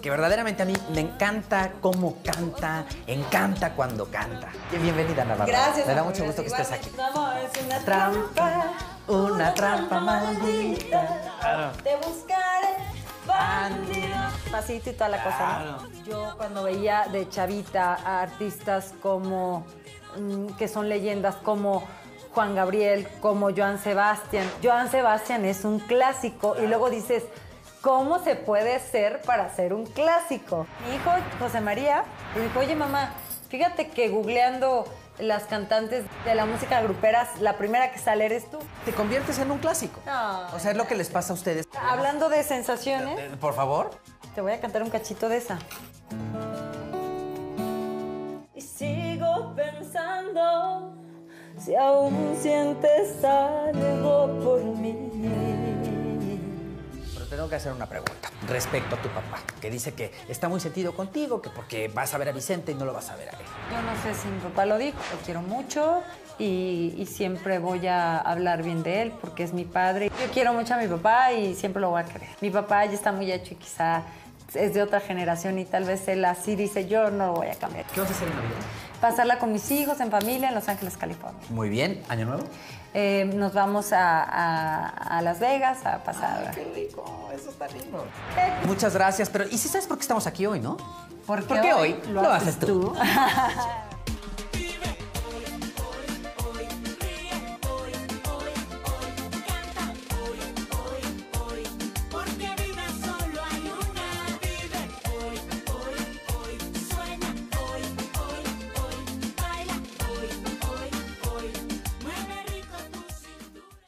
que verdaderamente a mí me encanta cómo canta, encanta cuando canta. Bienvenida, Ana Bárbara. Gracias. Me da mucho gusto que estés aquí. Amor es una Trampa, una trampa maldita. Claro. Te buscaré, bandido. Pasito y toda la cosa. ¿no? Yo cuando veía de chavita a artistas como mm, que son leyendas como Juan Gabriel, como Joan Sebastián. Joan Sebastián es un clásico y luego dices, ¿cómo se puede ser para ser un clásico? Mi hijo José María me dijo, oye mamá, fíjate que googleando las cantantes de la música gruperas, la primera que sale eres tú. Te conviertes en un clásico. No. O sea, es lo que les pasa a ustedes. Hablando de sensaciones, Eh, Por favor. te voy a cantar un cachito de esa. Y sigo pensando si aún sientes algo por mí. Tengo que hacer una pregunta respecto a tu papá, que dice que está muy sentido contigo, que porque vas a ver a Vicente y no lo vas a ver a él. Yo no sé si mi papá lo dijo, lo quiero mucho y, y siempre voy a hablar bien de él porque es mi padre. Yo quiero mucho a mi papá y siempre lo voy a querer. Mi papá ya está muy hecho y quizá es de otra generación y tal vez él así dice, yo no lo voy a cambiar. ¿Qué vas a hacer en Navidad? Pasarla con mis hijos en familia en Los Ángeles, California. Muy bien. ¿Año nuevo? Eh, nos vamos a, a- a Las Vegas a pasar. Qué rico, eso está lindo. Muchas gracias, pero ¿y si sabes por qué estamos aquí hoy, no? ¿Por Porque hoy lo haces tú.